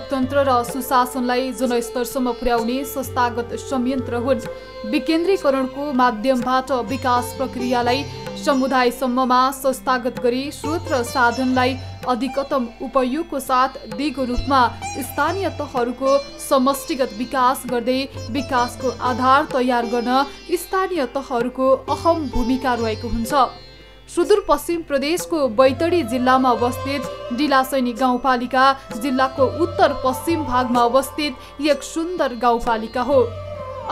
लोकतन्त्र र सुशासनलाई जनस्तरसम्म पुर्याउने संस्थागत संयन्त्र हुन्। विकेन्द्रीकरणको माध्यमबाट विकास प्रक्रियालाई समुदायसम्ममा संस्थागत गरी स्रोत र साधनलाई अधिकतम उपयोगको साथ दिगो रूपमा स्थानीय तहहरूको समष्टिगत विकास गर्दै विकासको आधार तयार गर्न स्थानीय तहहरूको अहम भूमिका रहेको हुन्छ। सुदूरपश्चिम प्रदेशको बैतडी जिल्लामा अवस्थित डिलासैनी गाउँपालिका जिल्लाको उत्तर पश्चिम भागमा अवस्थित एक सुन्दर गाउँपालिका हो।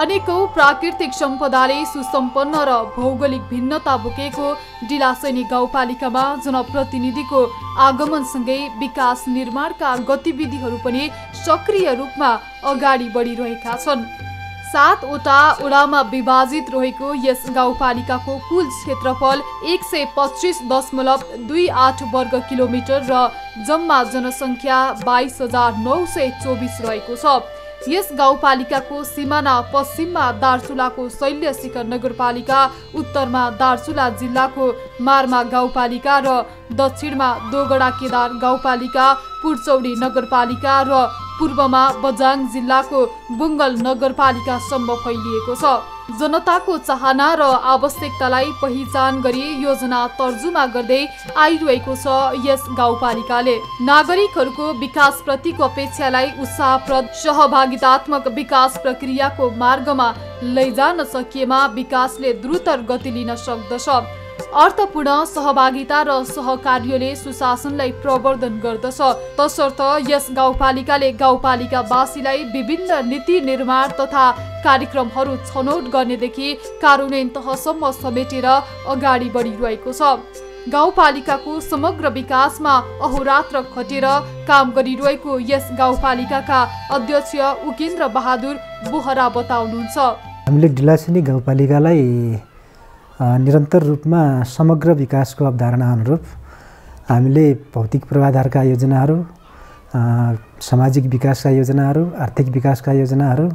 अनेकौँ प्राकृतिक सम्पदाले सुसम्पन्न र भौगोलिक भिन्नता बोकेको डिलासैनी गाउँपालिकामा जनप्रतिनिधिको आगमनसँगै विकास निर्माणका गतिविधिहरू पनि सक्रिय रूपमा अगाडि बढिरहेका छन्। सातवटा वडामा विभाजित रहेको यस गाउँपालिकाको कुल क्षेत्रफल एक सय पच्चिस दशमलव दुई आठ वर्ग किलोमिटर र जम्मा जनसङ्ख्या बाइस हजार नौ सय चौबिस रहेको छ। यस गाउँपालिकाको सिमाना पश्चिममा दार्चुलाको शैल्य शिखर नगरपालिका उत्तरमा दार्चुला जिल्लाको मार्मा गाउँपालिका र दक्षिणमा दोगडा केदार गाउँपालिका पुर्चौडी नगरपालिका र पूर्वमा बजाङ जिल्लाको बुङ्गल नगरपालिकासम्म फैलिएको छ। जनताको चाहना र आवश्यकतालाई पहिचान गरी योजना तर्जुमा गर्दै आइरहेको छ यस गाउँपालिकाले। नागरिकहरूको विकासप्रतिको अपेक्षालाई उत्साहप्रद सहभागितात्मक विकास प्रक्रियाको मार्गमा लैजान सकिएमा विकासले द्रुत गति लिन सक्दछ। अर्थपूर्ण सहभागिता र सहकार्यले सुशासनलाई प्रवर्धन गर्दछ। तसर्थ यस गाउँपालिकाले गाउँपालिकावासीलाई विभिन्न नीति निर्माण तथा कार्यक्रमहरू छनौट गर्नेदेखि कार्यान्वयन तहसम्म समेटेर अगाडि बढिरहेको छ। गाउँपालिकाको समग्र विकासमा अहोरात्र खटेर काम गरिरहेको यस गाउँपालिकाका अध्यक्ष उकेन्द्र बहादुर बोहरा बताउनुहुन्छ। हामीले डिलासिनी गाउँपालिकालाई निरन्तर रूपमा समग्र विकासको अवधारणा अनुरूप हामीले भौतिक पूर्वाधारका योजनाहरू सामाजिक विकासका योजनाहरू आर्थिक विकासका योजनाहरू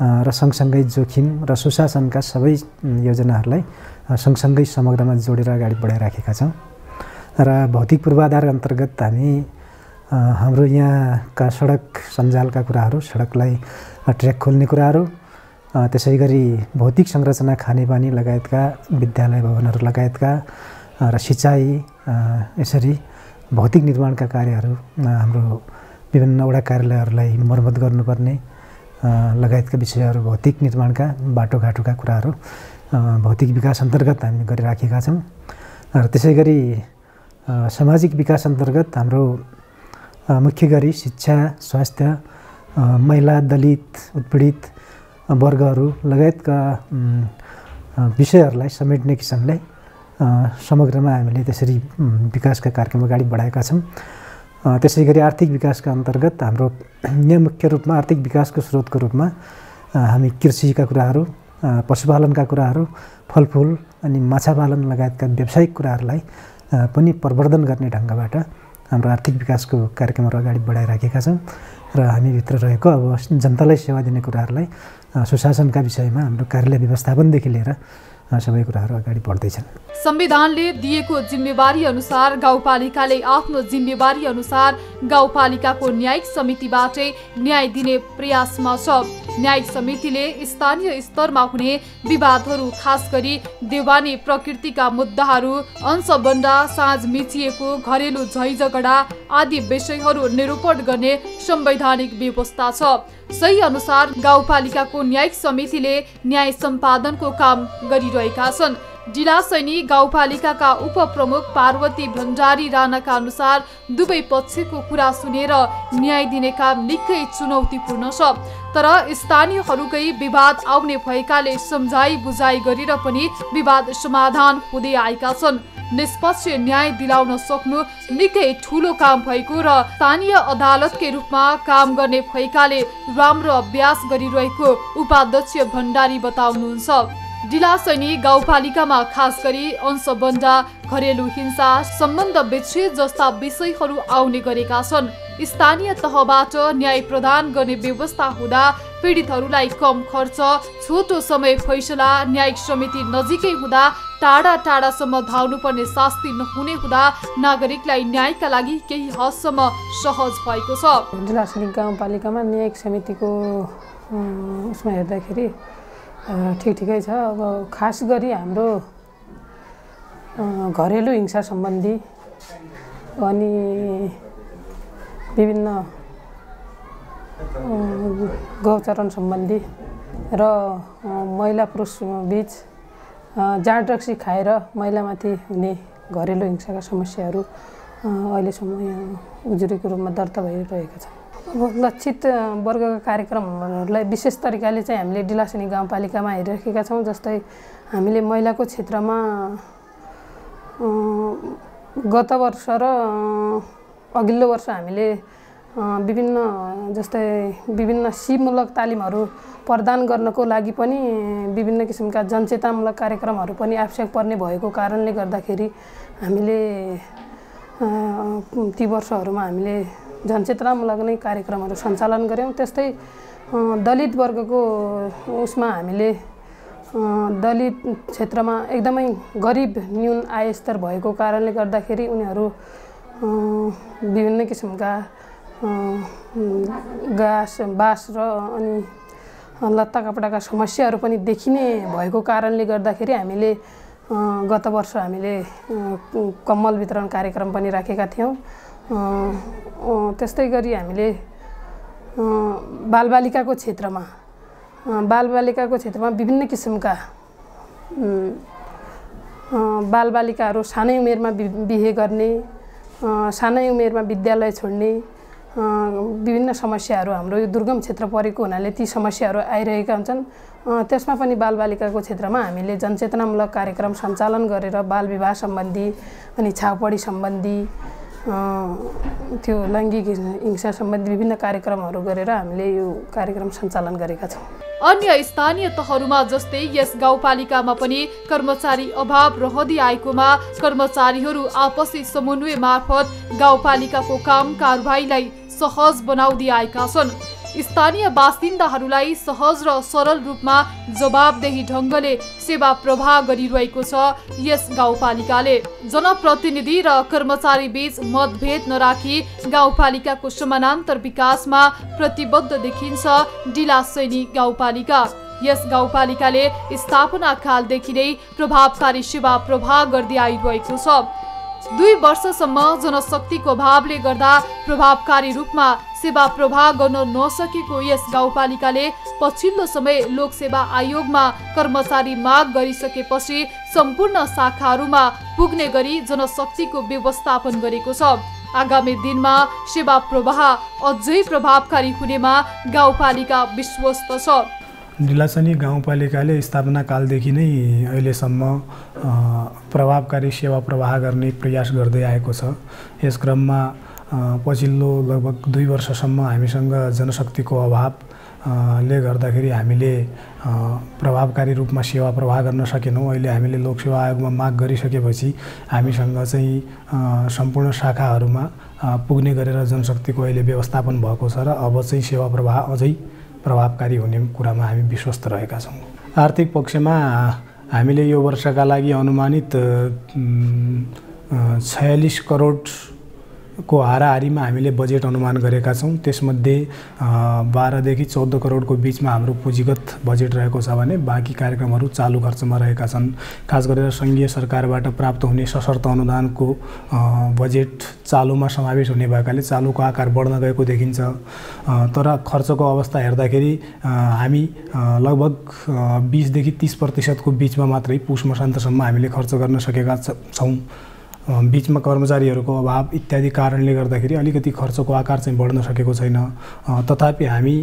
र सँगसँगै जोखिम र सुशासनका सबै योजनाहरूलाई सँगसँगै समग्रमा जोडेर अगाडि बढाइराखेका छौँ। र भौतिक पूर्वाधार अन्तर्गत हामी हाम्रो यहाँका सडक सञ्जालका कुराहरू सडकलाई ट्र्याक खोल्ने कुराहरू त्यसै गरी भौतिक संरचना खानेपानी लगायतका विद्यालय भवनहरू लगायतका र सिँचाइ यसरी भौतिक निर्माणका कार्यहरू हाम्रो विभिन्न वडा कार्यालयहरूलाई मर्मत गर्नुपर्ने लगायतका विषयहरू भौतिक निर्माणका बाटोघाटोका कुराहरू भौतिक विकास अन्तर्गत हामी गरिराखेका छौँ। र त्यसै गरी सामाजिक विकास अन्तर्गत हाम्रो मुख्य गरी शिक्षा स्वास्थ्य महिला दलित उत्पीडित वर्गहरू लगायतका विषयहरूलाई समेट्ने किसिमले समग्रमा हामीले त्यसरी विकासका कार्यक्रम अगाडि बढाएका छौँ। त्यसै गरी आर्थिक विकासका अन्तर्गत हाम्रो यहाँ मुख्य रूपमा आर्थिक विकासको स्रोतको रूपमा हामी कृषिका कुराहरू पशुपालनका कुराहरू फलफुल अनि माछा पालन लगायतका व्यावसायिक कुराहरूलाई पनि प्रवर्धन गर्ने ढङ्गबाट हाम्रो आर्थिक विकासको कार्यक्रमहरू अगाडि बढाइराखेका छौँ। र हामीभित्र रहेको अब जनतालाई सेवा दिने कुराहरूलाई सुशासनका विषयमा हाम्रो कार्यालय व्यवस्थापनदेखि लिएर सबै कुराहरू अगाडि बढ्दैछन्। संविधानले दिएको जिम्मेवारी अनुसार गाउँपालिकाले आफ्नो जिम्मेवारी अनुसार गाउँपालिकाको न्यायिक समितिबाटै न्याय दिने प्रयासमा छ। न्यायिक समितिले स्थानीय स्तरमा हुने विवादहरू खास गरी देवानी प्रकृतिका मुद्दाहरू अंशबन्डा साँझ मिचिएको घरेलु झैझगडा आदि विषयहरू निरूपण गर्ने संवैधानिक व्यवस्था छ। सही अनुसार गाउँपालिकाको न्यायिक समितिले न्याय सम्पादनको काम गरिरहेका छन्। जिल्ला सैनी गाउँपालिकाका उपप्रमुख पार्वती भण्डारी राणाका अनुसार दुवै पक्षको कुरा सुनेर न्याय दिने काम निकै चुनौतीपूर्ण छ। तर स्थानीयहरूकै विवाद आउने भएकाले सम्झाइ बुझाइ गरेर पनि विवाद समाधान हुँदै आएका छन्। निष्पक्ष न्याय दिलाउन सक्नु निकै ठुलो काम भएको र स्थानीय अदालतकै रूपमा काम गर्ने भएकाले राम्रो अभ्यास गरिरहेको उपाध्यक्ष भण्डारी बताउनुहुन्छ। डिलासैनी गाउँपालिकामा खास गरी अंशबन्दा घरेलु हिंसा सम्बन्ध विच्छेद जस्ता विषयहरू आउने गरेका छन्। स्थानीय तहबाट न्याय प्रदान गर्ने व्यवस्था हुँदा पीडितहरूलाई कम खर्च छोटो समय फैसला न्यायिक समिति नजिकै हुँदा टाढा टाढासम्म धाउनुपर्ने शास्ति नहुने हुँदा नागरिकलाई न्यायका लागि केही हदसम्म सहज भएको छ। गाउँपालिकामा न्यायिक समितिको उसमा हेर्दाखेरि ठिक ठिकै छ। अब खास गरी हाम्रो घरेलु हिंसा सम्बन्धी अनि विभिन्न गौचरण सम्बन्धी र महिला पुरुष बिच जाँड रक्सी खाएर महिलामाथि हुने घरेलु हिंसाका समस्याहरू अहिलेसम्म उजुरीको रूपमा दर्ता भइरहेका छन्। अब लक्षित वर्गका कार्यक्रमहरूलाई विशेष तरिकाले चाहिँ हामीले डिलासनी गाउँपालिकामा हेरिराखेका छौँ जस्तै हामीले महिलाको क्षेत्रमा गत वर्ष र अघिल्लो वर्ष हामीले विभिन्न जस्तै विभिन्न सिपमूलक तालिमहरू प्रदान गर्नको लागि पनि विभिन्न किसिमका जनचेतनामूलक कार्यक्रमहरू पनि आवश्यक पर्ने भएको कारणले गर्दाखेरि हामीले ती वर्षहरूमा हामीले जनचेतनामूलक नै कार्यक्रमहरू सञ्चालन गऱ्यौँ। त्यस्तै दलित वर्गको उसमा हामीले दलित क्षेत्रमा एकदमै गरिब न्यून आयस्तर भएको कारणले गर्दाखेरि उनीहरू विभिन्न किसिमका घाँस बाँस र अनि लत्ता कपडाका समस्याहरू पनि देखिने भएको कारणले गर्दाखेरि हामीले गत वर्ष हामीले कम्मल वितरण कार्यक्रम पनि राखेका थियौँ। त्यस्तै गरी हामीले बालबालिकाको क्षेत्रमा बालबालिकाको क्षेत्रमा विभिन्न किसिमका बालबालिकाहरू सानै उमेरमा बिहे गर्ने सानै उमेरमा विद्यालय छोड्ने विभिन्न समस्याहरू हाम्रो यो दुर्गम क्षेत्र परेको हुनाले ती समस्याहरू आइरहेका हुन्छन्। त्यसमा पनि बालबालिकाको क्षेत्रमा हामीले जनचेतनामूलक कार्यक्रम सञ्चालन गरेर बाल विवाह सम्बन्धी अनि छाउपडी सम्बन्धी त्यो लैङ्गिक हिंसा सम्बन्धी विभिन्न कार्यक्रमहरू गरेर हामीले यो कार्यक्रम सञ्चालन गरेका छौँ। अन्य स्थानीय तहहरूमा जस्तै यस गाउँपालिकामा पनि कर्मचारी अभाव रहँदै आएकोमा कर्मचारीहरू आपसी समन्वय मार्फत गाउँपालिकाको काम कारवाहीलाई सहज बनाउँदै आएका छन्। स्थानीय बासिन्दाहरूलाई सहज र सरल रूपमा जवाबदेही ढङ्गले सेवा प्रवाह गरिरहेको छ यस गाउँपालिकाले। जनप्रतिनिधि र कर्मचारी बीच मतभेद नराखी गाउँपालिकाको समानान्तर विकासमा प्रतिबद्ध देखिन्छ डिला सैनी गाउँपालिका। यस गाउँपालिकाले स्थापना कालदेखि नै प्रभावकारी सेवा प्रवाह गर्दै आइरहेको छ। दुई वर्षसम्म जनशक्तिको अभावले गर्दा प्रभावकारी रूपमा सेवा प्रवाह गर्न नसकेको यस गाउँपालिकाले पछिल्लो समय लोकसेवा आयोगमा कर्मचारी माग गरिसकेपछि सम्पूर्ण शाखाहरूमा पुग्ने गरी जनशक्तिको व्यवस्थापन गरेको छ। आगामी दिनमा सेवा प्रवाह अझै प्रभावकारी हुनेमा गाउँपालिका विश्वस्त छ। डिलासनी गाउँपालिकाले स्थापना कालदेखि नै अहिलेसम्म प्रभावकारी सेवा प्रवाह गर्ने प्रयास गर्दै आएको छ। यस क्रममा पछिल्लो लगभग दुई वर्षसम्म हामीसँग जनशक्तिको अभाव ले गर्दाखेरि हामीले प्रभावकारी रूपमा सेवा प्रवाह गर्न सकेनौँ। अहिले हामीले लोकसेवा आयोगमा माग गरिसकेपछि हामीसँग चाहिँ सम्पूर्ण शाखाहरूमा पुग्ने गरेर जनशक्तिको अहिले व्यवस्थापन भएको छ र अब चाहिँ सेवा प्रवाह अझै प्रभावकारी हुने कुरामा हामी विश्वस्त रहेका छौँ। आर्थिक पक्षमा हामीले यो वर्षका लागि अनुमानित छयालिस करोड को हाराहारीमा हामीले बजेट अनुमान गरेका छौँ। त्यसमध्ये बाह्रदेखि चौध करोडको बिचमा हाम्रो पुँजीगत बजेट रहेको छ भने बाँकी कार्यक्रमहरू चालु खर्चमा रहेका छन्। खास गरेर सङ्घीय सरकारबाट प्राप्त हुने सशर्त अनुदानको बजेट चालुमा समावेश हुने भएकाले चालुको आकार बढ्न गएको देखिन्छ। तर खर्चको अवस्था हेर्दाखेरि हामी लगभग बिसदेखि तिस प्रतिशतको बिचमा मात्रै पुष मसान्तसम्म हामीले खर्च गर्न सकेका छौँ। बिचमा कर्मचारीहरूको अभाव इत्यादि कारणले गर्दाखेरि अलिकति खर्चको आकार चाहिँ बढ्न सकेको छैन। तथापि हामी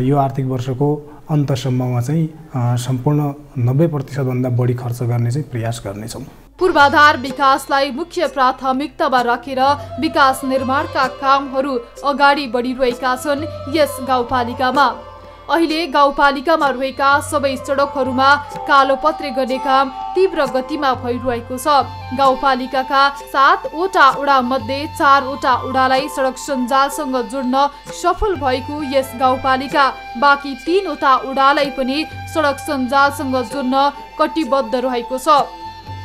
यो आर्थिक वर्षको अन्तसम्ममा चाहिँ सम्पूर्ण नब्बे प्रतिशतभन्दा बढी खर्च गर्ने चाहिँ प्रयास गर्नेछौँ। पूर्वाधार विकासलाई मुख्य प्राथमिकतामा राखेर विकास निर्माणका कामहरू अगाडि बढिरहेका छन् यस गाउँपालिकामा। अहिले गाउँपालिकामा रहेका सबै सडकहरूमा कालोपत्रे गर्ने काम तीव्र गतिमा भइरहेको छ। गाउँपालिकाका सातवटा वडा मध्ये चारवटा वडालाई सडक सञ्जालसँग जोड्न सफल भएको यस गाउँपालिका बाँकी तीनवटा वडालाई पनि सडक सञ्जालसँग जोड्न कटिबद्ध रहेको छ।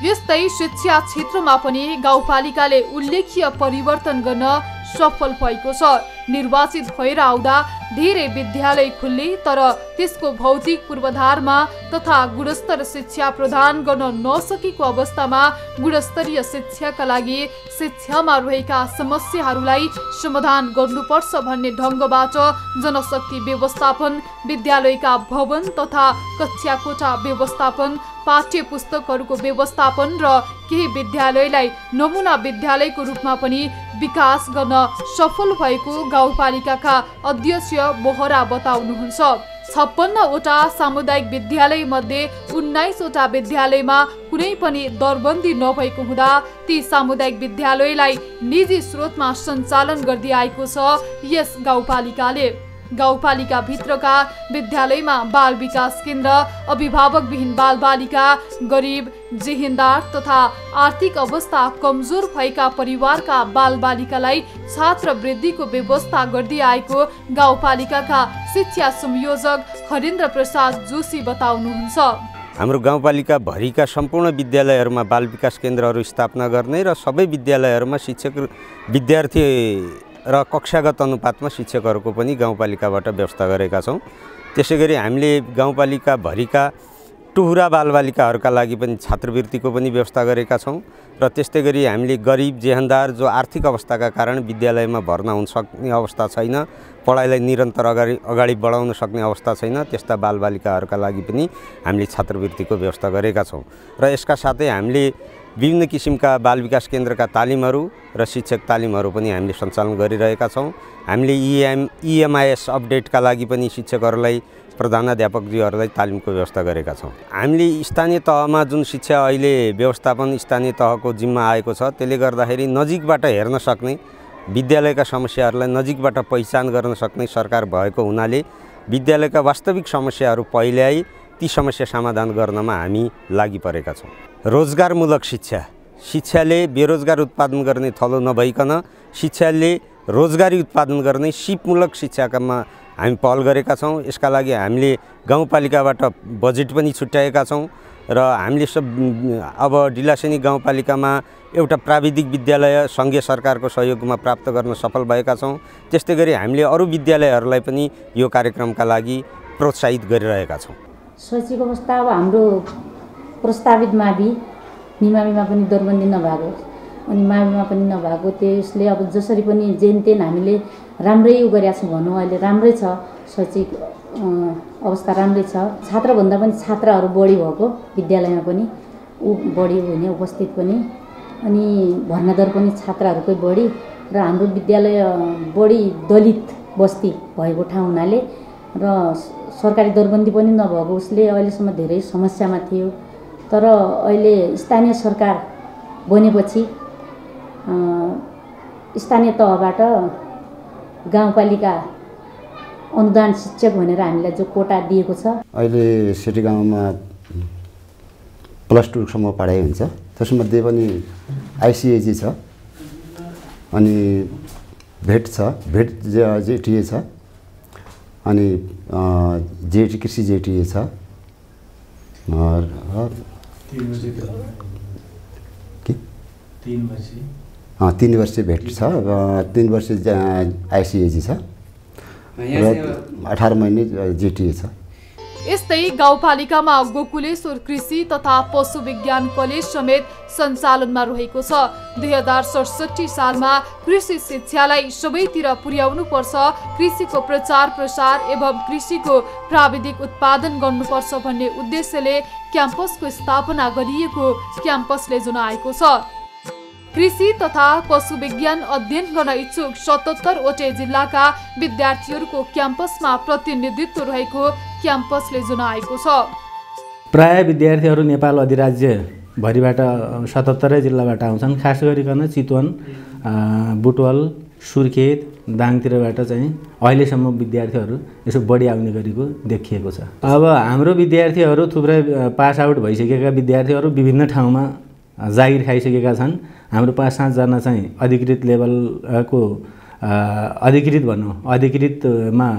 यस्तै शिक्षा क्षेत्रमा पनि गाउँपालिकाले उल्लेख्य परिवर्तन गर्न सफल भएको छ। निर्वाचित भएर आउँदा धेरै विद्यालय खुल्ले तर त्यसको भौतिक पूर्वाधारमा तथा गुणस्तर शिक्षा प्रदान गर्न नसकेको अवस्थामा गुणस्तरीय शिक्षाका लागि शिक्षामा रहेका समस्याहरूलाई समाधान गर्नुपर्छ भन्ने ढङ्गबाट जनशक्ति व्यवस्थापन विद्यालयका भवन तथा कक्षा कोठा व्यवस्थापन पाठ्य पुस्तकहरूको व्यवस्थापन र केही विद्यालयलाई नमुना विद्यालयको रूपमा पनि विकास गर्न सफल भएको गाउँपालिकाका अध्यक्ष बोहरा बताउनुहुन्छ। छप्पन्नवटा सामुदायिक विद्यालय मध्ये उन्नाइसवटा विद्यालयमा कुनै पनि दरबन्दी नभएको हुँदा ती सामुदायिक विद्यालयलाई निजी स्रोतमा सञ्चालन गर्दै आएको छ यस गाउँपालिकाले। गाउँपालिका भित्रका विद्यालयमा बाल विकास केन्द्र अभिभावकविहीन बालबालिका गरिब जेहेन्दार तथा आर्थिक अवस्था कमजोर भएका परिवारका बालबालिकालाई छात्रवृत्तिको व्यवस्था गर्दै आएको गाउँपालिकाका शिक्षा संयोजक हरेन्द्र प्रसाद जोशी बताउनुहुन्छ। हाम्रो गाउँपालिका भरिका सम्पूर्ण विद्यालयहरूमा बाल विकास केन्द्रहरू स्थापना गर्ने र सबै विद्यालयहरूमा शिक्षक विद्यार्थी र कक्षागत अनुपातमा शिक्षकहरूको पनि गाउँपालिकाबाट व्यवस्था गरेका छौँ। त्यसै गरी हामीले गाउँपालिकाभरिका टुहुरा बालबालिकाहरूका लागि पनि छात्रवृत्तिको पनि व्यवस्था गरेका छौँ र त्यस्तै गरी हामीले गरिब जेहन्दार जो आर्थिक अवस्थाका कारण विद्यालयमा भर्ना हुन सक्ने अवस्था छैन पढाइलाई निरन्तर अगाडि अगाडि बढाउन सक्ने अवस्था छैन त्यस्ता बालबालिकाहरूका लागि पनि हामीले छात्रवृत्तिको व्यवस्था गरेका छौँ। र यसका साथै हामीले विभिन्न किसिमका बाल विकास केन्द्रका तालिमहरू र शिक्षक तालिमहरू पनि हामीले सञ्चालन गरिरहेका छौँ। हामीले इएम इएमआइएस अपडेटका लागि पनि शिक्षकहरूलाई प्रधानाध्यापकज्यूहरूलाई तालिमको व्यवस्था गरेका छौँ। हामीले स्थानीय तहमा जुन शिक्षा अहिले व्यवस्थापन स्थानीय तहको जिम्मा आएको छ त्यसले गर्दाखेरि नजिकबाट हेर्न सक्ने विद्यालयका समस्याहरूलाई नजिकबाट पहिचान गर्न सक्ने सरकार भएको हुनाले विद्यालयका वास्तविक समस्याहरू पहिल्याई ती समस्या समाधान गर्नमा हामी लागि परेका छौँ। रोजगारमूलक शिक्षा। शिक्षाले बेरोजगार उत्पादन गर्ने थलो नभइकन शिक्षाले रोजगारी उत्पादन गर्ने सिपमूलक शिक्षाकामा हामी पहल गरेका छौँ। यसका लागि हामीले गाउँपालिकाबाट बजेट पनि छुट्याएका छौँ र हामीले सब अब डिलासेनी गाउँपालिकामा एउटा प्राविधिक विद्यालय सङ्घीय सरकारको सहयोगमा प्राप्त गर्न सफल भएका छौँ। त्यस्तै गरी हामीले अरू विद्यालयहरूलाई पनि यो कार्यक्रमका लागि प्रोत्साहित गरिरहेका छौँ। शैक्षिक अवस्था अब हाम्रो प्रस्तावित मावि निमाविमा पनि दरबन्दी नभएको अनि माविमा पनि नभएको त्यसले अब जसरी पनि जेन तेन हामीले राम्रै उ गरेका छौँ भनौँ। अहिले राम्रै छ। शैक्षिक अवस्था राम्रै छ। छात्रभन्दा पनि छात्राहरू बढी भएको विद्यालयमा पनि ऊ बढी हुने उपस्थित पनि। अनि भर्ना दर पनि छात्राहरूकै बढी। र हाम्रो विद्यालय बढी दलित बस्ती भएको ठाउँ हुनाले र सरकारी दरबन्दी पनि नभएको उसले अहिलेसम्म धेरै समस्यामा थियो। तर अहिले स्थानीय सरकार बनेपछि स्थानीय तहबाट गाउँपालिका अनुदान शिक्षक भनेर हामीलाई जो कोटा दिएको छ। अहिले सिटी गाउँमा प्लस टूसम्म पढाइ हुन्छ। त्यसमध्ये पनि आइसिएजी छ अनि भेट छ। भेट जेटिए छ। अनि जेटी कृषि जेटिए छ। के? तिन वर्ष भेट छ तिन वर्ष आइसिएजी छ। र अठार महिने जेटिए छ। यस्तै गाउँपालिकामा गोकुलेश्वर कृषि तथा पशु विज्ञान कलेज समेत सञ्चालनमा रहेको छ। दुई हजार सडसठी सालमा कृषि शिक्षालाई सबैतिर पुर्याउनु पर्छ कृषिको प्रचार प्रसार एवं कृषिको प्राविधिक उत्पादन गर्नुपर्छ भन्ने उद्देश्यले क्याम्पसको स्थापना गरिएको क्याम्पसले जनाएको छ। कृषि तथा पशु विज्ञान अध्ययन गर्न इच्छुक सतहत्तरवटै जिल्लाका विद्यार्थीहरूको क्याम्पसमा प्रतिनिधित्व रहेको क्याम्पसले जनाएको छ। प्राय विद्यार्थीहरू नेपाल अधिराज्य भरिबाट सतहत्तरै जिल्लाबाट आउँछन्। खास गरिकन चितवन बुटवल सुर्खेत दाङतिरबाट चाहिँ अहिलेसम्म विद्यार्थीहरू यसो बढी आउने गरेको देखिएको छ। अब हाम्रो विद्यार्थीहरू थुप्रै पास आउट भइसकेका विद्यार्थीहरू विभिन्न ठाउँमा जागिर खाइसकेका छन्। हाम्रो पाँच सातजना चाहिँ अधिकृत लेभलको अधिकृत भनौँ अधिकृतमा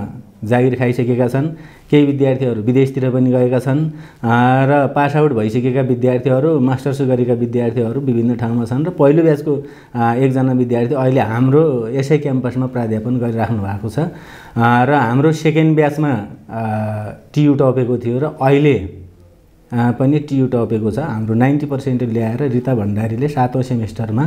जागिर खाइसकेका छन्। केही विद्यार्थीहरू विदेशतिर पनि गएका छन्। र पास आउट भइसकेका विद्यार्थीहरू मास्टर्स गरेका विद्यार्थीहरू विभिन्न ठाउँमा छन्। र पहिलो ब्याचको एकजना विद्यार्थी अहिले हाम्रो यसै क्याम्पसमा प्राध्यापन गरिराख्नु भएको छ। र हाम्रो सेकेन्ड ब्याचमा टियु टपेको थियो र अहिले पनि टियु टपेको छ। हाम्रो नाइन्टी पर्सेन्ट ल्याएर रिता भण्डारीले सातौँ सेमेस्टरमा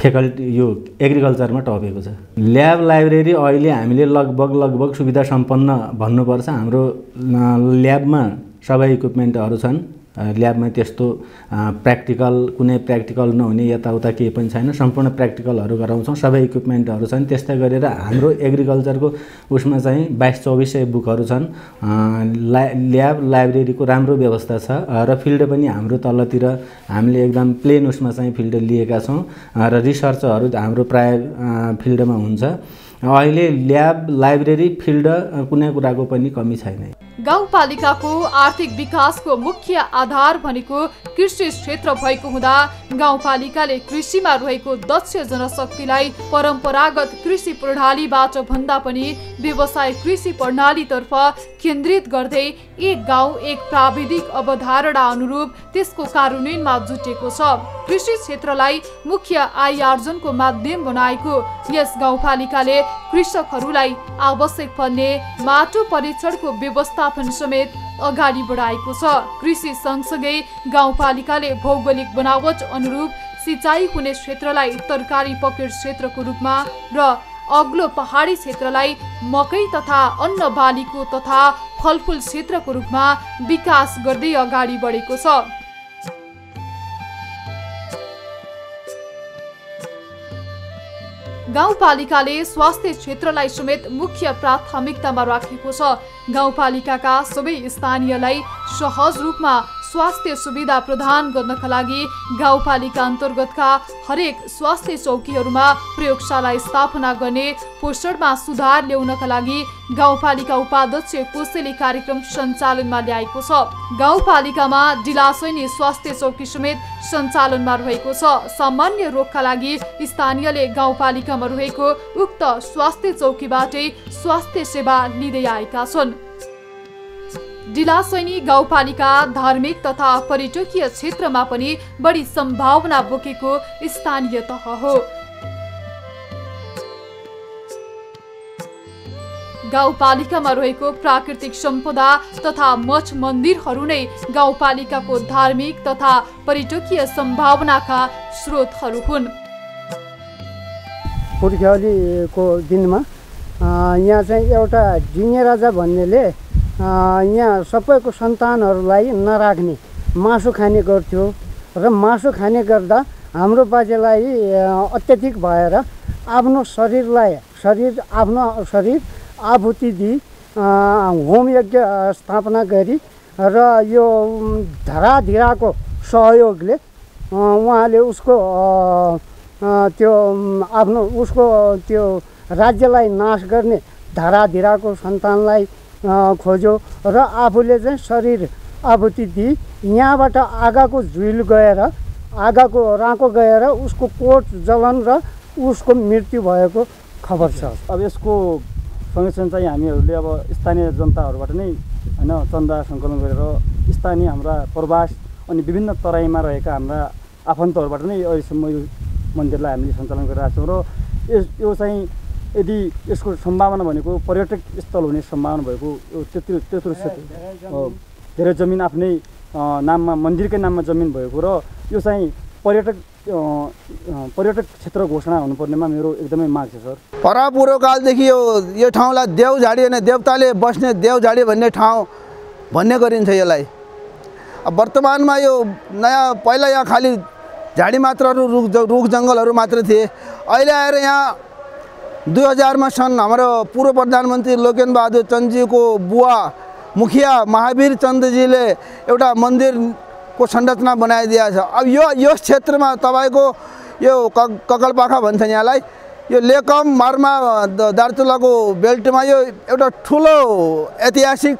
फेकल्टी यो एग्रिकल्चरमा टपेको छ। ल्याब लाइब्रेरी अहिले हामीले लगभग लगभग सुविधा सम्पन्न भन्नुपर्छ। हाम्रो ल्याबमा सबै इक्विपमेन्टहरू छन्। ल्याबमा त्यस्तो प्र्याक्टिकल कुनै प्र्याक्टिकल नहुने यताउता केही पनि छैन। सम्पूर्ण प्र्याक्टिकलहरू गराउँछौँ। सबै इक्विपमेन्टहरू छन्। त्यस्तै गरेर हाम्रो एग्रिकल्चरको उसमा चाहिँ बाइस चौबिस सय बुकहरू छन्। ला ल्याब लाइब्रेरीको राम्रो व्यवस्था छ। र फिल्ड पनि हाम्रो तलतिर हामीले एकदम प्लेन उसमा चाहिँ फिल्ड लिएका छौँ। र रिसर्चहरू हाम्रो प्राय फिल्डमा हुन्छ। अहिले ल्याब लाइब्रेरी फिल्ड कुनै कुराको पनि कमी छैन। गाउँपालिकाको आर्थिक विकासको मुख्य आधार भनेको कृषि क्षेत्र भएको हुँदा गाउँपालिकाले कृषिमा रहेको दक्ष जनशक्तिलाई परम्परागत कृषि प्रणालीबाट भन्दा पनि व्यवसाय कृषि प्रणालीतर्फ केन्द्रित गर्दै एक गाउँ एक प्राविधिक अवधारणा अनुरूप त्यसको कार्यान्वयनमा जुटेको छ। कृषि क्षेत्रलाई मुख्य आय आर्जनको माध्यम बनाएको यस गाउँपालिकाले कृषकहरूलाई आवश्यक पर्ने माटो परीक्षणको व्यवस्थापन समेत अगाडि बढाएको छ। कृषि सँगसँगै गाउँपालिकाले भौगोलिक बनावट अनुरूप सिँचाइ हुने क्षेत्रलाई तरकारी पकेट क्षेत्रको रूपमा र अग्लो पहाडी क्षेत्रलाई मकै तथा अन्न बालीको तथा फलफुल क्षेत्रको रूपमा विकास गर्दै अगाडि बढेको छ। गाउँपालिकाले स्वास्थ्य क्षेत्रलाई समेत मुख्य प्राथमिकतामा राखेको छ। गाउँपालिकाका सबै स्थानीयलाई सहज रूपमा स्वास्थ्य सुविधा प्रदान गर्नका लागि गाउँपालिका अन्तर्गतका हरेक स्वास्थ्य चौकीहरूमा प्रयोगशाला स्थापना गर्ने पोषणमा सुधार ल्याउनका लागि गाउँपालिका उपाध्यक्ष कोसेली कार्यक्रम सञ्चालनमा ल्याएको छ। गाउँपालिकामा डिलासैनी स्वास्थ्य चौकी समेत सञ्चालनमा रहेको छ। सामान्य रोगका लागि स्थानीयले गाउँपालिकामा रहेको उक्त स्वास्थ्य चौकीबाटै स्वास्थ्य सेवा लिँदै आएका छन्। डिलासैनी गाउँपालिका धार्मिक तथा पर्यटकीय क्षेत्रमा पनि बढी सम्भावना बोकेको स्थानीय तह हो। गाउँपालिकामा रहेको प्राकृतिक सम्पदा तथा मठ मन्दिरहरू नै गाउँपालिकाको धार्मिक तथा पर्यटकीय सम्भावनाका स्रोतहरू हुन्। पुर्ख्यौलीको दिनमा यहाँ चाहिँ एउटा डिङ्गे राजा भन्नेले यहाँ सबैको सन्तानहरूलाई नराख्ने मासु खाने गर्थ्यो र मासु खाने गर्दा हाम्रो बाजेलाई अत्याधिक भएर आफ्नो शरीरलाई शरीर आफ्नो शरीर आहुति दिई होम यज्ञ स्थापना गरी र यो धराधिराको सहयोगले उहाँले उसको त्यो आफ्नो उसको त्यो राज्यलाई नाश गर्ने धराधिराको सन्तानलाई खोज्यो र आफूले चाहिँ शरीर आहुति दिई यहाँबाट आगाको झुइल गएर आगाको राँको गएर उसको कोट जलन र उसको मृत्यु भएको खबर छ। अब यसको सँगसँगै चाहिँ हामीहरूले अब स्थानीय जनताहरूबाट नै होइन चन्दा सङ्कलन गरेर स्थानीय हाम्रा प्रवास अनि विभिन्न तराईमा रहेका हाम्रा आफन्तहरूबाट नै अहिलेसम्म यो मन्दिरलाई हामीले सञ्चालन गरिरहेको छौँ र यो चाहिँ यदि यसको सम्भावना भनेको पर्यटक स्थल हुने सम्भावना भएको त्यत्रो त्यत्रो क्षेत्र धेरै जमिन आफ्नै नाममा मन्दिरकै नाममा जमिन भएको र यो चाहिँ पर्यटक पर्यटक क्षेत्र घोषणा हुनुपर्नेमा मेरो एकदमै माग छ सर। परापूर्वकालदेखि यो यो ठाउँलाई देवझाडी अनि देवताले बस्ने देवझाडी भन्ने ठाउँ भन्ने गरिन्छ यसलाई। अब वर्तमानमा यो नयाँ पहिला यहाँ खालि झाडी मात्रहरू रुख रुख जङ्गलहरू मात्र थिए। अहिले आएर यहाँ दुई हजारमा सन् हाम्रो पूर्व प्रधानमन्त्री लोकेन बहादुर चन्दजीको बुवा मुखिया महावीर चन्दजीले एउटा मन्दिरको संरचना बनाइदिएको छ अब यो यस क्षेत्रमा तपाईँको यो क ककलपाखा भन्छन् यहाँलाई यो लेकम मार्मा दार्चुलाको बेल्टमा यो एउटा ठुलो ऐतिहासिक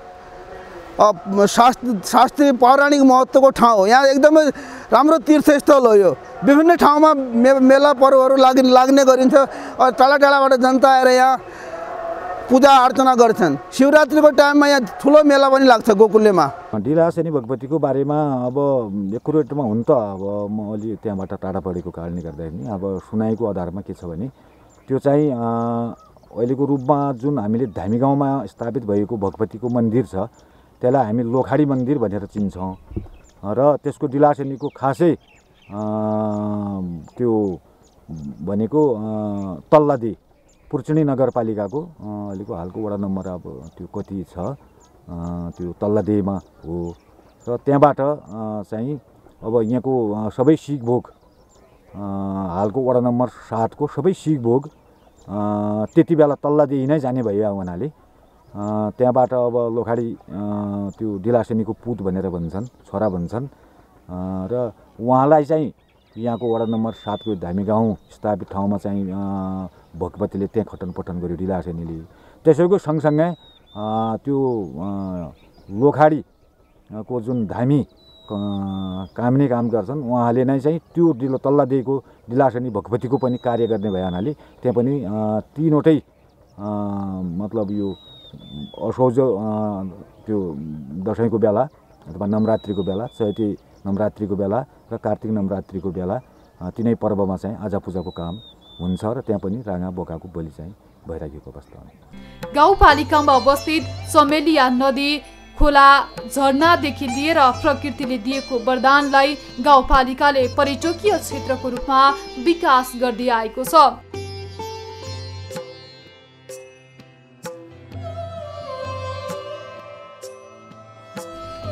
शास्त्र शास्त्रीय पौराणिक महत्त्वको ठाउँ हो। यहाँ एकदमै राम्रो तीर्थस्थल हो यो। विभिन्न ठाउँमा मे मेला पर्वहरू लाग लाग्ने गरिन्छ। टाढा टाढाबाट जनता आएर यहाँ पूजा अर्चना गर्छन्। शिवरात्रिको टाइममा यहाँ ठुलो मेला पनि लाग्छ गोकुलेमा। डिलासेनी भगवतीको बारेमा अब एकुरेटमा हुन त अब म अलि त्यहाँबाट टाढा परेको कारणले गर्दाखेरि अब सुनाइको आधारमा के छ भने त्यो चाहिँ अहिलेको रूपमा जुन हामीले धामी गाउँमा स्थापित भएको भगवतीको मन्दिर छ त्यसलाई हामी लोखाडी मन्दिर भनेर चिन्छौँ। र त्यसको डिलासेनीको खासै त्यो भनेको तल्लादी पुर्चुनी नगरपालिकाको अहिलेको हालको वडा नम्बर अब त्यो कति छ त्यो तल्लादेमा हो। र त्यहाँबाट चाहिँ अब यहाँको सबै सिकभोग अँ, हालको वडा नम्बर सातको सबै सिकभोग अँ, त्यति बेला तल्लादेही नै जाने भयो हुनाले। त्यहाँबाट अब लोखाडी त्यो डिलासेनीको पुत भनेर भन्छन् छोरा भन्छन्। र उहाँलाई चाहिँ यहाँको वडा नम्बर सातको धामी गाउँ स्थापित ठाउँमा चाहिँ भगवतीले त्यहाँ खटन पटन गर्यो डिलासेनीले त्यसैको सँगसँगै त्यो अँ, लोखाडी को जुन धामी कामिने काम गर्छन् उहाँले नै चाहिँ त्यो डिलो तल्लादेखिको डिलासनी भगवतीको पनि कार्य गर्ने भए हुनाले त्यहाँ पनि तिनवटै मतलब यो असौज त्यो दसैँको बेला अथवा नवरात्रिको बेला चैते नवरात्रिको बेला र कार्तिक नवरात्रिको बेला तिनै पर्वमा चाहिँ आजा पूजाको काम हुन्छ र त्यहाँ पनि राँगा बोकाको बलि चाहिँ भइराखेको अवस्था हो गाउँपालिकामा अवस्थित चमेलिया नदी खोला झरनादेखि लिएर प्रकृतिले दिएको वरदानलाई गाउँपालिकाले पर्यटकीय क्षेत्रको रूपमा विकास गर्दै आएको छ।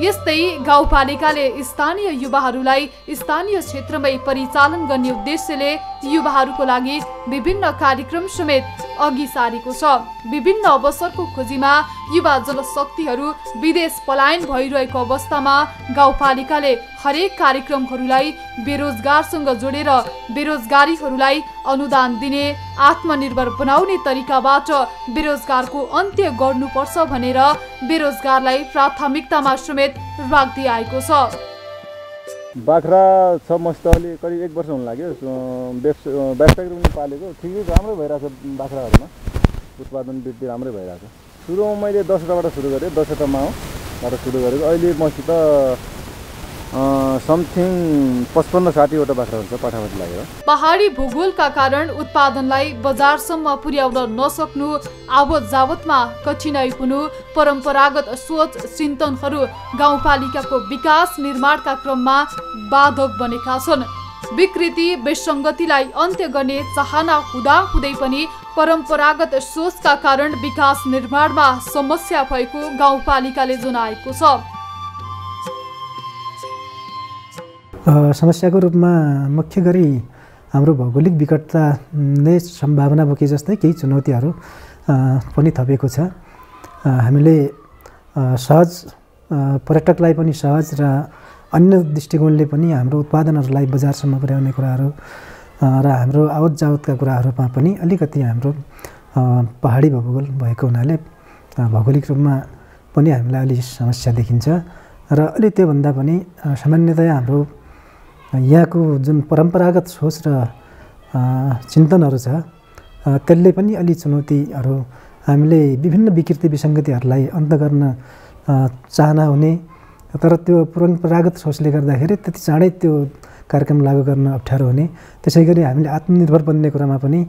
यस्तै गाउँपालिकाले स्थानीय युवाहरूलाई स्थानीय क्षेत्रमै परिचालन गर्ने उद्देश्यले युवाहरूको लागि विभिन्न कार्यक्रम समेत अघि सारेको छ। विभिन्न अवसरको खोजीमा युवा जनशक्तिहरू विदेश पलायन भइरहेको अवस्थामा गाउँपालिकाले हरेक कार्यक्रमहरूलाई बेरोजगारसँग जोडेर बेरोजगारीहरूलाई अनुदान दिने आत्मनिर्भर बनाउने तरिकाबाट बेरोजगारको अन्त्य गर्नुपर्छ भनेर बेरोजगारलाई प्राथमिकतामा समेत राख्दै आएको छ। बाख्रा छ मस्त अलि करिब एक वर्ष हुन लाग्यो। व्यवस व्यावसायिक रूपमा पालेको। ठिकै राम्रै छ बाख्राहरूमा। उत्पादन वृद्धि राम्रै भइरहेको छ सुरुमा मैले दसवटाबाट सुरु गरेँ दसवटा माउबाट सुरु गरेको। अहिले मसित समथिङ पचपन्न साठीवटा बाख्रा हुन्छ लागेर पहाडी भूगोलका कारण उत्पादनलाई बजारसम्म पुर्याउन नसक्नु आवत जावतमा कठिनाइ हुनु परम्परागत सोच चिन्तनहरू गाउँपालिकाको विकास निर्माणका क्रममा बाधक बनेका छन्। विकृति विसङ्गतिलाई अन्त्य गर्ने चाहना हुँदाहुँदै पनि परम्परागत सोचका कारण विकास निर्माणमा समस्या भएको गाउँपालिकाले जनाएको छ। समस्याको रूपमा मुख्य गरी हाम्रो भौगोलिक विकटताले सम्भावना बोके जस्तै केही चुनौतीहरू पनि थपेको छ। हामीले सहज पर्यटकलाई पनि सहज र अन्य दृष्टिकोणले पनि हाम्रो उत्पादनहरूलाई बजारसम्म पुर्याउने कुराहरू र हाम्रो आवत जावतका कुराहरूमा पनि अलिकति हाम्रो पहाडी भूगोल भएको हुनाले भौगोलिक रूपमा पनि हामीलाई अलि समस्या देखिन्छ। र अलि त्योभन्दा पनि सामान्यतया हाम्रो यहाँको जुन परम्परागत सोच र चिन्तनहरू छ त्यसले पनि अलि चुनौतीहरू हामीले विभिन्न विकृति विसङ्गतिहरूलाई अन्त गर्न चाहना हुने। तर त्यो परम्परागत सोचले गर्दाखेरि त्यति चाँडै त्यो कार्यक्रम लागू गर्न अप्ठ्यारो हुने। त्यसै गरी हामीले आत्मनिर्भर बन्ने कुरामा पनि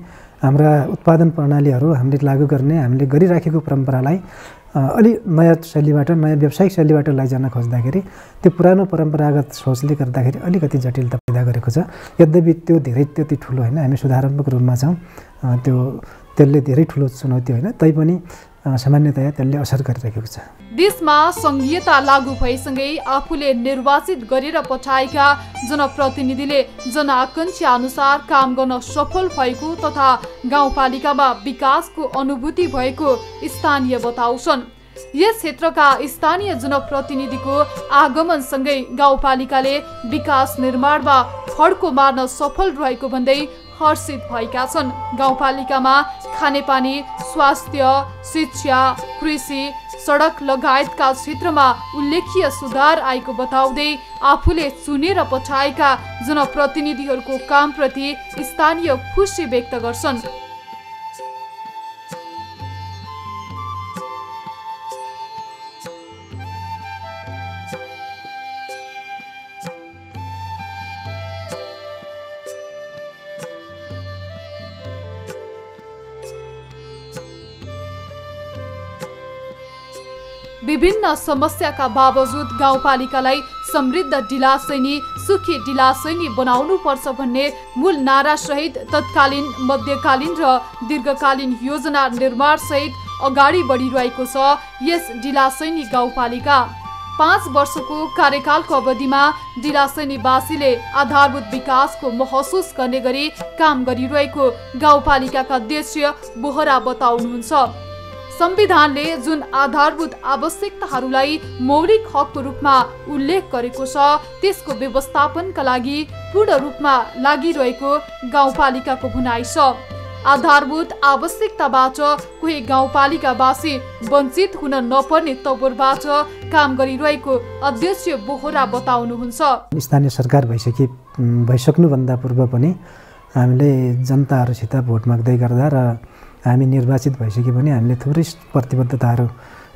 हाम्रा उत्पादन प्रणालीहरू हामीले लागू गर्ने हामीले गरिराखेको परम्परालाई अलि नयाँ शैलीबाट नयाँ व्यावसायिक शैलीबाट लैजान खोज्दाखेरि त्यो पुरानो परम्परागत सोचले गर्दाखेरि अलिकति जटिलता पैदा गरेको छ। यद्यपि त्यो धेरै त्यति ठुलो होइन हामी सुधारात्मक रूपमा छौँ। त्यो त्यसले धेरै ठुलो चुनौती होइन। तैपनि सामान्यतया त्यसले असर गरिरहेको छ। देशमा सङ्घीयता लागू भएसँगै आफूले निर्वाचित गरेर पठाएका जनप्रतिनिधिले जनआकाङ्क्षा अनुसार काम गर्न सफल भएको तथा गाउँपालिकामा विकासको अनुभूति भएको स्थानीय बताउँछन्। यस क्षेत्रका स्थानीय जनप्रतिनिधिको आगमनसँगै गाउँपालिकाले विकास निर्माणमा फड्को मार्न सफल रहेको भन्दै हर्षित भएका छन्। गाउँपालिकामा खानेपानी स्वास्थ्य शिक्षा कृषि सडक लगायतका क्षेत्रमा उल्लेखीय सुधार आएको बताउँदै आफूले चुनेर पठाएका जनप्रतिनिधिहरूको कामप्रति स्थानीय खुसी व्यक्त गर्छन्। विभिन्न समस्याका बावजुद गाउँपालिकालाई समृद्ध डिलासैनी सुखी डिलासैनी बनाउनु पर्छ भन्ने मूल नारासहित तत्कालीन मध्यकालीन र दीर्घकालीन योजना निर्माण सहित अगाडि बढिरहेको छ यस डिलासैनी गाउँपालिका। पाँच वर्षको कार्यकालको अवधिमा डिलासैनीवासीले आधारभूत विकासको महसुस गर्ने गरी काम गरिरहेको गाउँपालिकाका अध्यक्ष बोहरा बताउनुहुन्छ। संविधानले जुन आधारभूत आवश्यकताहरूलाई मौलिक हकको रूपमा उल्लेख गरेको छ त्यसको व्यवस्थापनका लागि पूर्ण रूपमा लागिरहेको गाउँपालिकाको भनाइ छ। आधारभूत आवश्यकताबाट कोही गाउँपालिकावासी वञ्चित हुन नपर्ने तवरबाट काम गरिरहेको अध्यक्ष बोहरा बताउनुहुन्छ। स्थानीय सरकार भइसके भइसक्नुभन्दा पूर्व पनि हामीले जनताहरूसित भोट माग्दै गर्दा र हामी निर्वाचित भइसके पनि हामीले थुप्रै प्रतिबद्धताहरू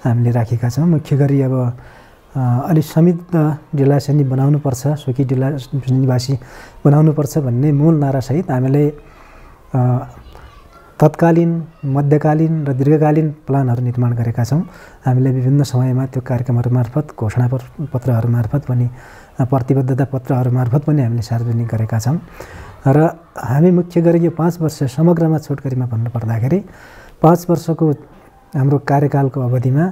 हामीले राखेका छौँ। मुख्य गरी अब अलिक समृद्ध डिलासेनी बनाउनुपर्छ सुखी डिला निवासी बनाउनुपर्छ भन्ने मूल नारासहित हामीले तत्कालीन मध्यकालीन र दीर्घकालीन प्लानहरू निर्माण गरेका छौँ। हामीले विभिन्न समयमा त्यो कार्यक्रमहरू मार्फत घोषणा पत्रहरू मार्फत पनि प्रतिबद्धता पत्रहरू मार्फत पनि हामीले सार्वजनिक गरेका छौँ। र हामी मुख्य गरी यो पाँच वर्ष समग्रमा छोटकरीमा भन्नुपर्दाखेरि पाँच वर्षको हाम्रो कार्यकालको अवधिमा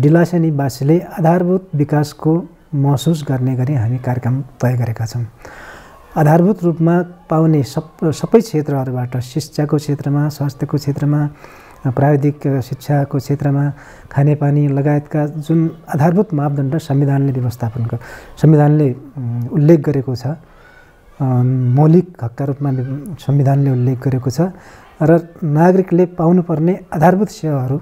डिलासे निवासीले आधारभूत विकासको महसुस गर्ने गरी हामी कार्यक्रम तय गरेका छौँ। आधारभूत रूपमा पाउने सब सबै क्षेत्रहरूबाट शिक्षाको क्षेत्रमा स्वास्थ्यको क्षेत्रमा प्राविधिक शिक्षाको क्षेत्रमा खानेपानी लगायतका जुन आधारभूत मापदण्ड संविधानले व्यवस्थापन संविधानले उल्लेख गरेको छ मौलिक हकका रूपमा संविधानले उल्लेख गरेको छ र नागरिकले पाउनुपर्ने आधारभूत सेवाहरू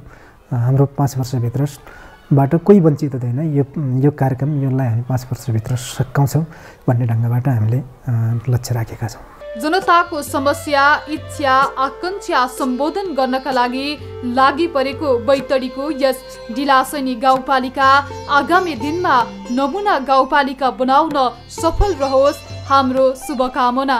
हाम्रो पाँच वर्षभित्रबाट कोही वञ्चित हुँदैन। यो यो कार्यक्रम यसलाई हामी पाँच वर्षभित्र सकाउँछौँ भन्ने ढङ्गबाट हामीले लक्ष्य राखेका छौँ। जनताको समस्या इच्छा आकाङ्क्षा सम्बोधन गर्नका लागि लागि परेको बैतडीको यस डिलासनी गाउँपालिका आगामी दिनमा नमुना गाउँपालिका बनाउन सफल रहोस्। हाम्रो शुभकामना।